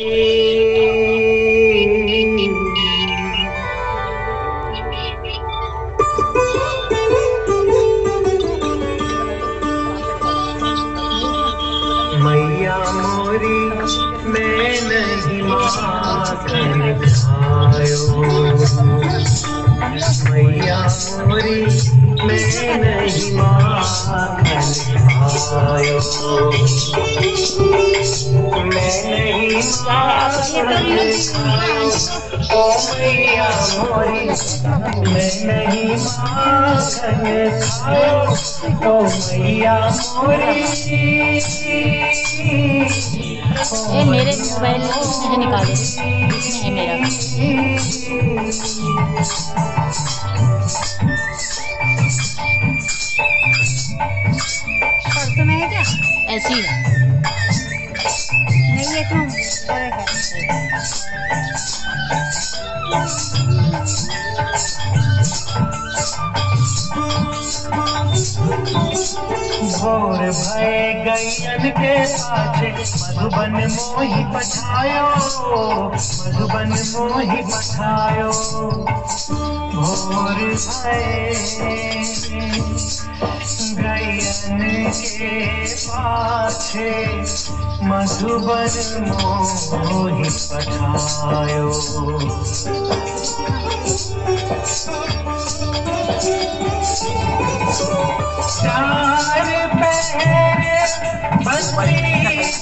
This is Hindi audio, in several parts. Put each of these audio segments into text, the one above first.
मैया मोरी मैं नहीं माखन खायो मैया मोरी मैं नहीं माखन खायो मैं नहीं माखन खायो ओ मैया मोरी मैं नहीं माखन खायो ओ मैया मोरी ये मेरे मोबाइल में इसमें है निकालो। इसमें है मेरा। ही है नहीं फ़र्क भोर भय गैयन के पाछे मधुबन मोही पठायो मधुबन मोही पठायो। भोर भय के पाछे मधुबन मोहि पठायो। चार पहरे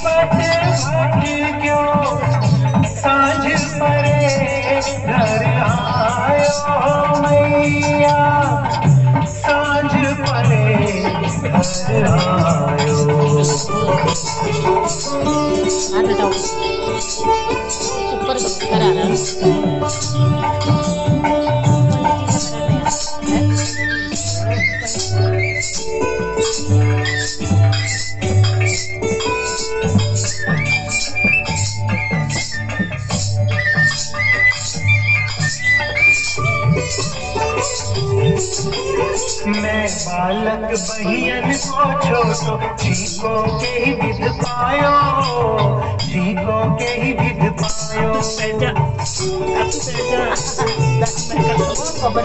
पट भट क्यों? साँझ परे ऊपर करा रहा बालक बहियन को छोटो जीको के ही विध पायो जीको के ही विध पायो। खबर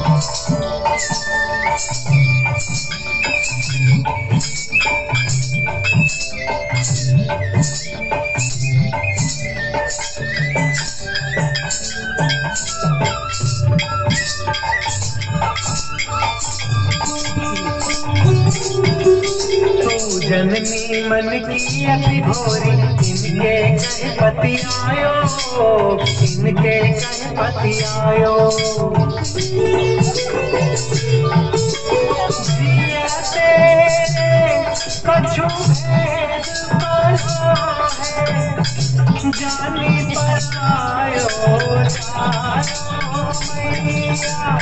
जननी मन की अति भोरी इनके पति आयो। इनके पति आयो कछु है जानी बतायो तारो मैया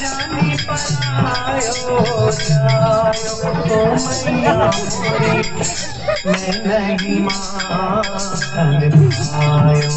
जानी पायो जायो ओ मैया मोरी मैं नहीं मान पायो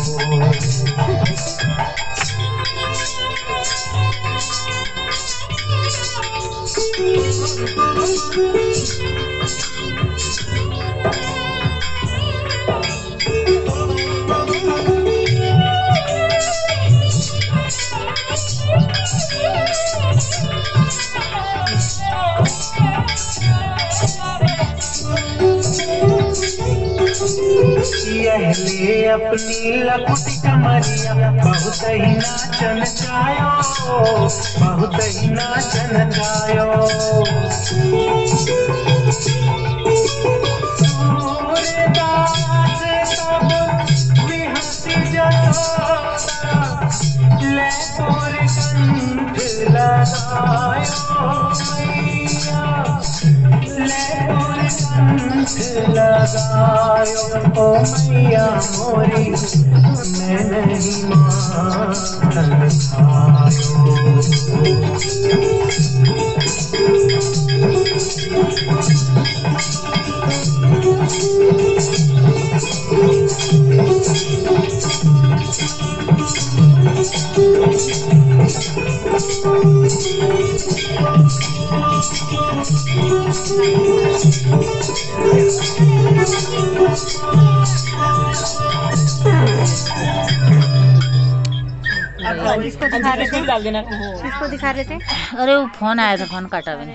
ले अपनी लकुट कमरिया बहुत ही नाचन चायो बहुत ही नाचन चायो ले तोर कंठ लगायो मैया मोरी मैं नहीं मान खायो किसको दिखा रहे थे। किसको दिखा रहे थे। अरे वो फ़ोन आया था फ़ोन काटा मैंने।